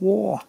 war.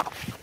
Oh.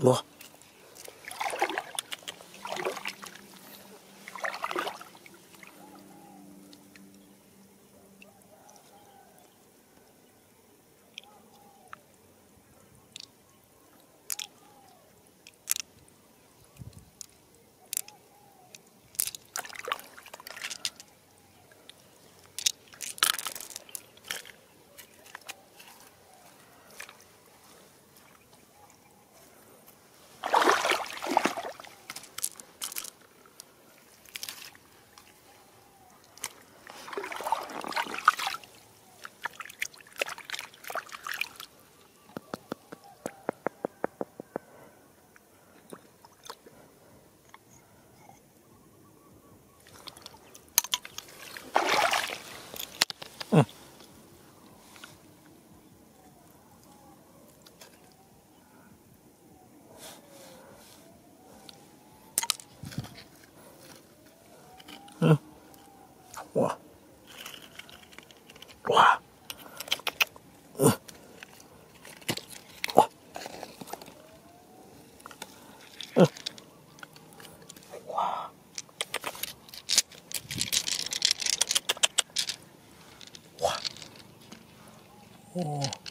Whoa. Oh.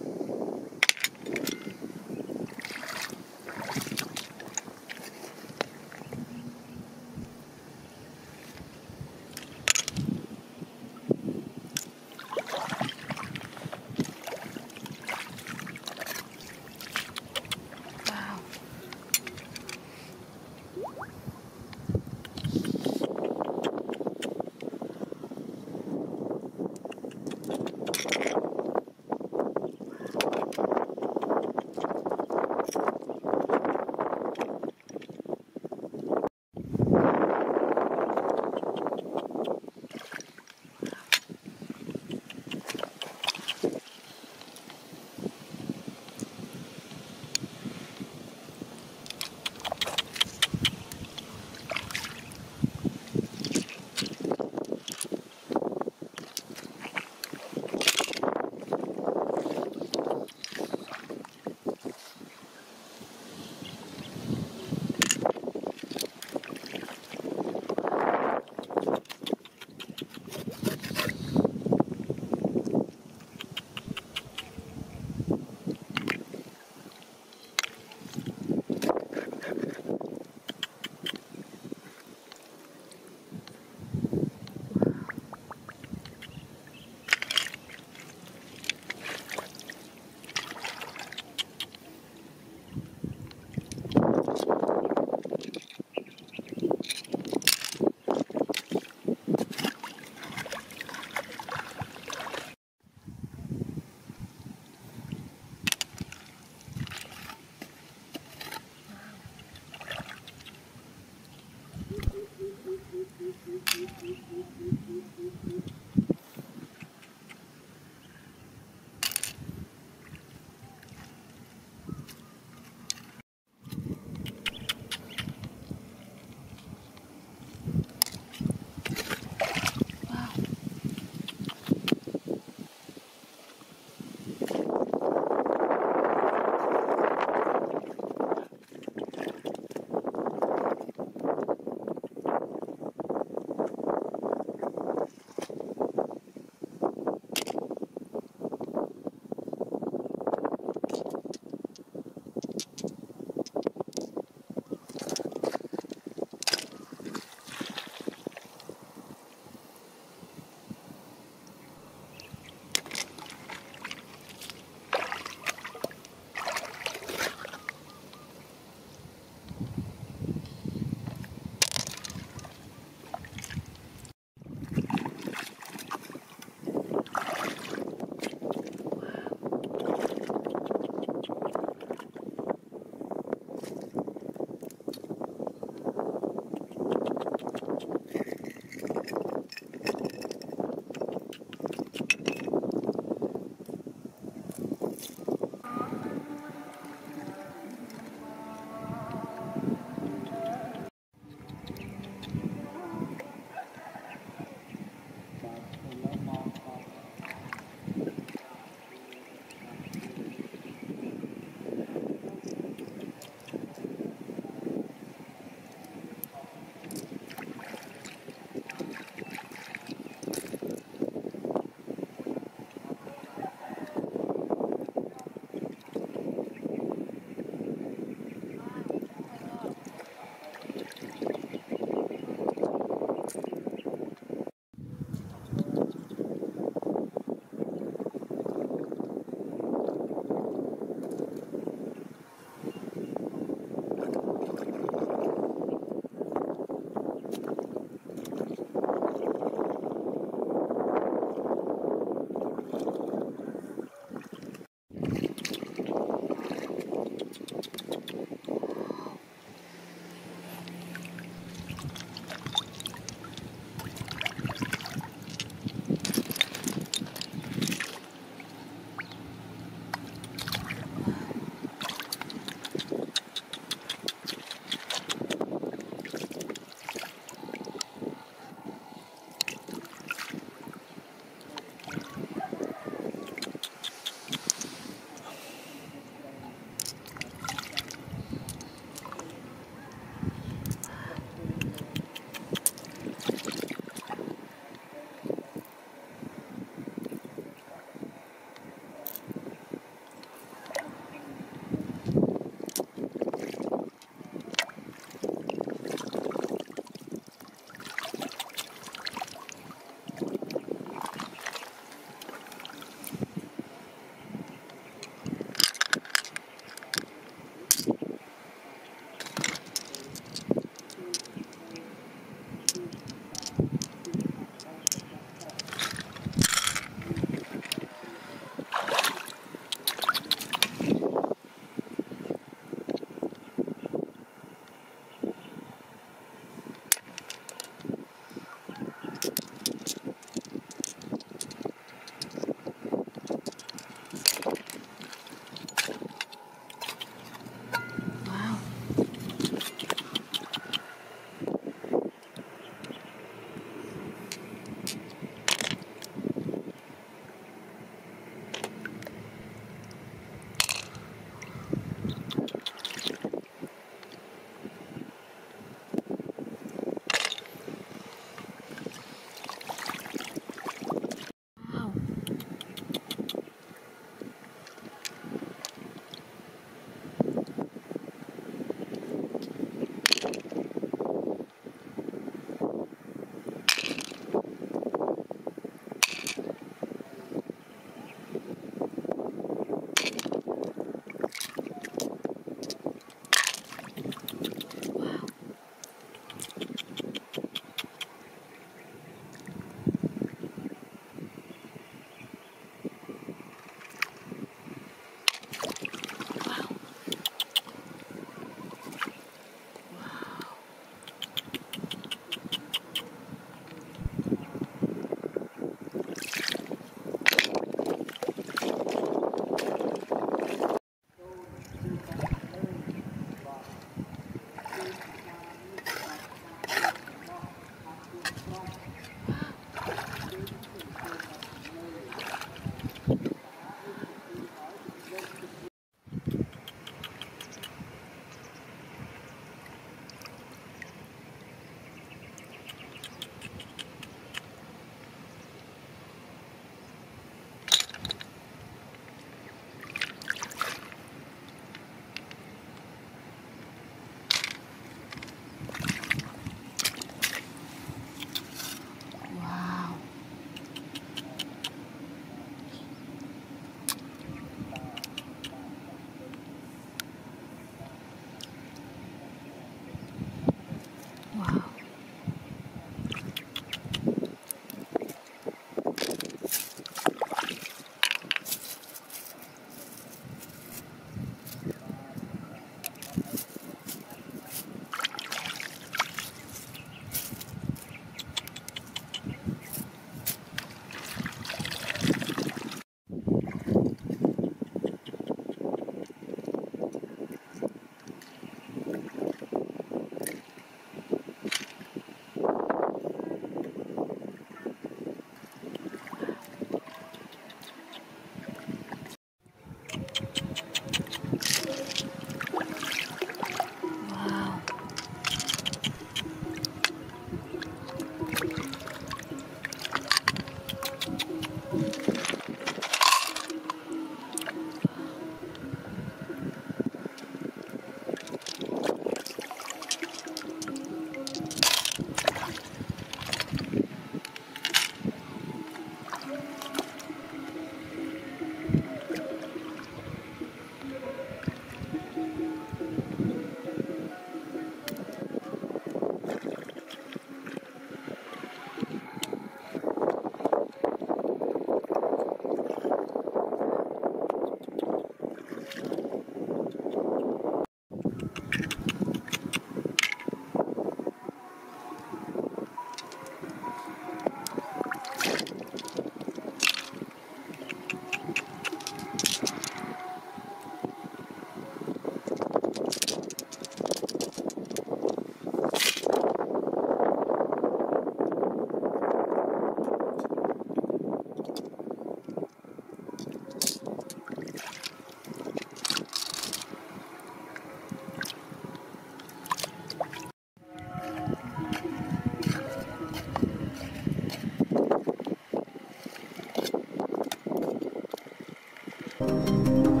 Música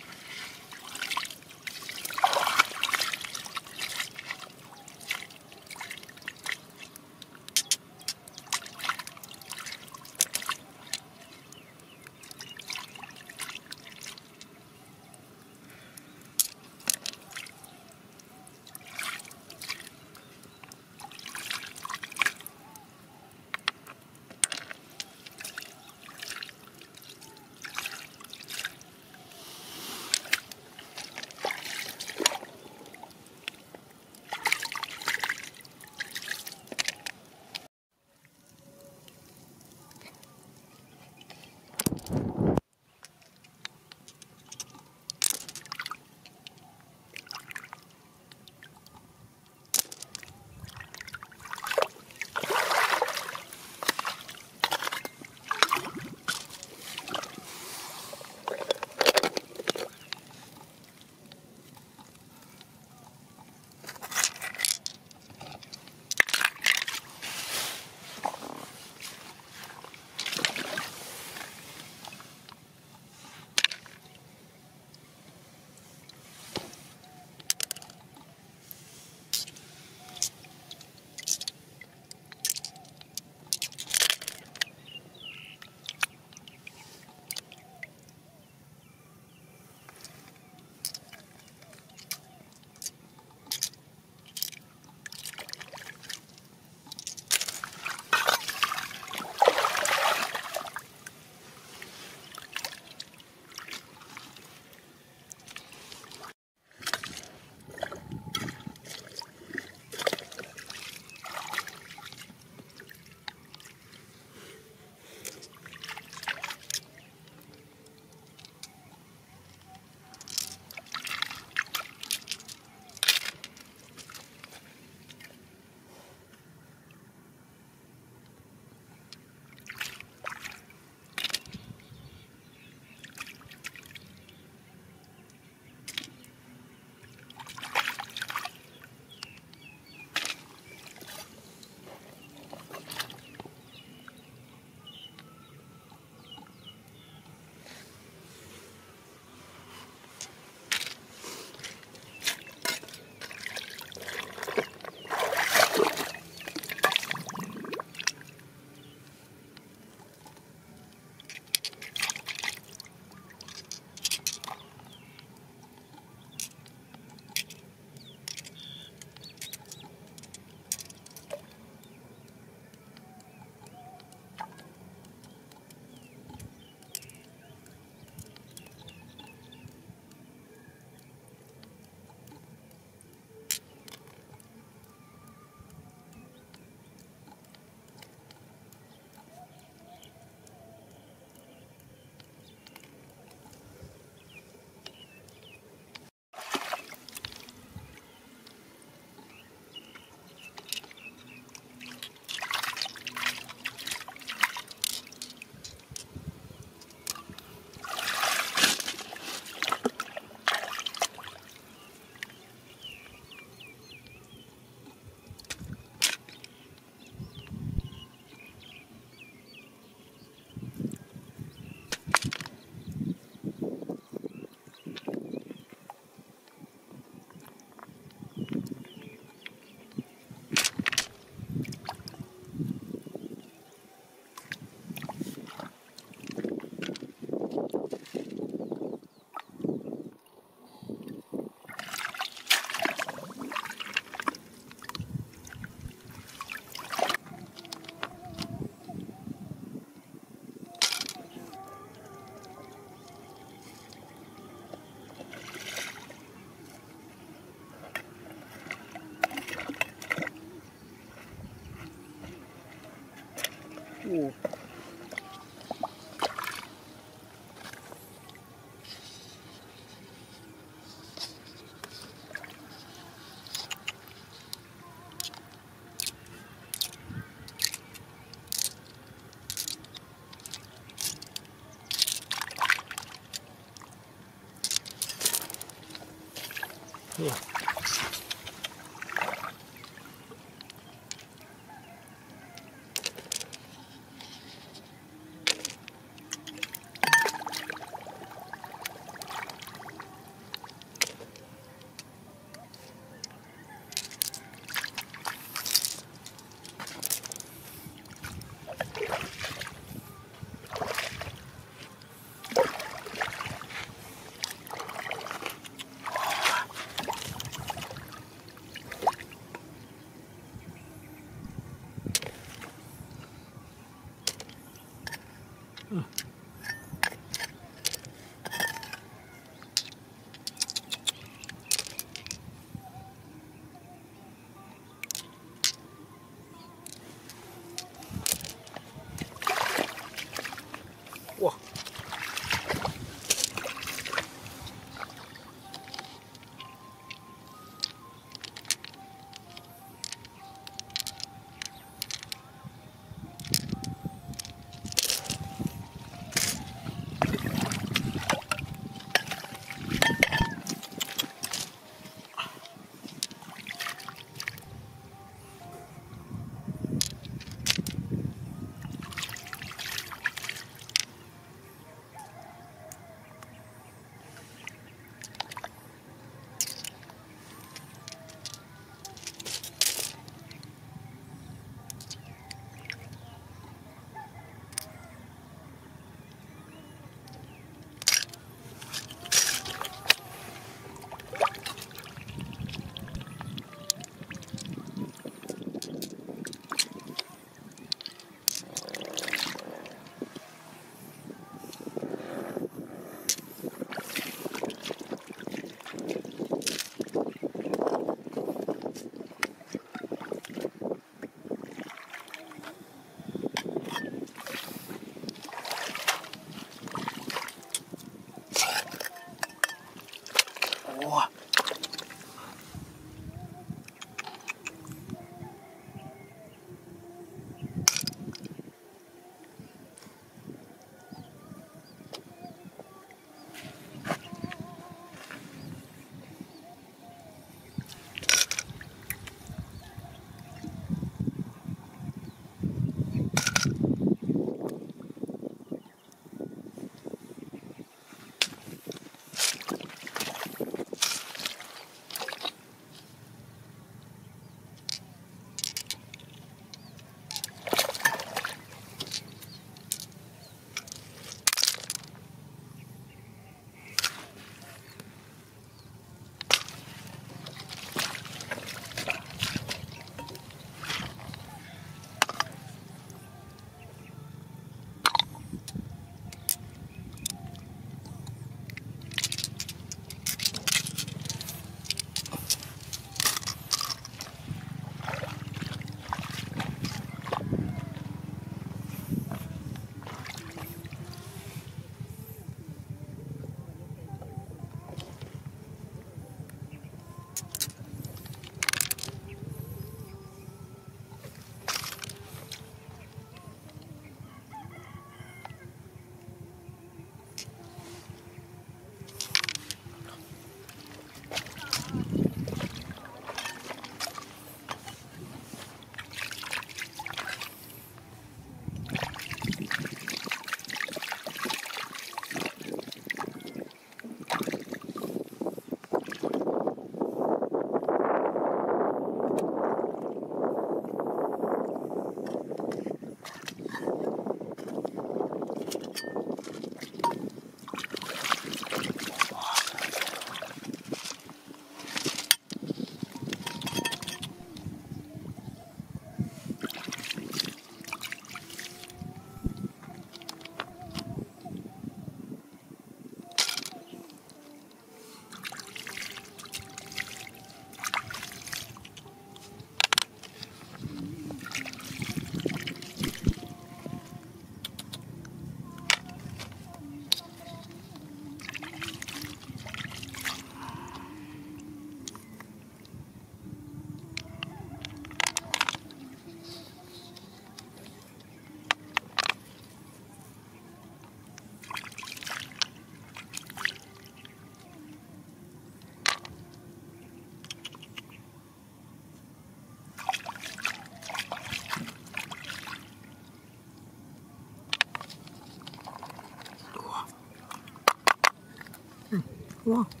Wow.